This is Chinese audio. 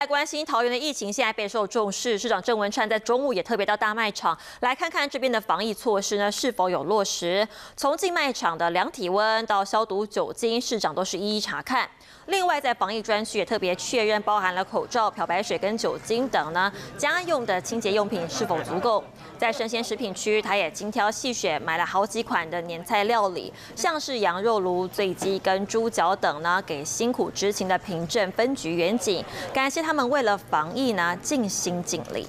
在关心桃园的疫情，现在备受重视。市长郑文灿在中午也特别到大卖场来看看这边的防疫措施呢是否有落实。从进卖场的量体温到消毒酒精，市长都是一一查看。另外，在防疫专区也特别确认，包含了口罩、漂白水跟酒精等呢家用的清洁用品是否足够。在生鲜食品区，他也精挑细选买了好几款的年菜料理，像是羊肉炉、醉鸡跟猪脚等呢，给辛苦执勤的平镇分局员警，感谢他们为了防疫呢尽心尽力。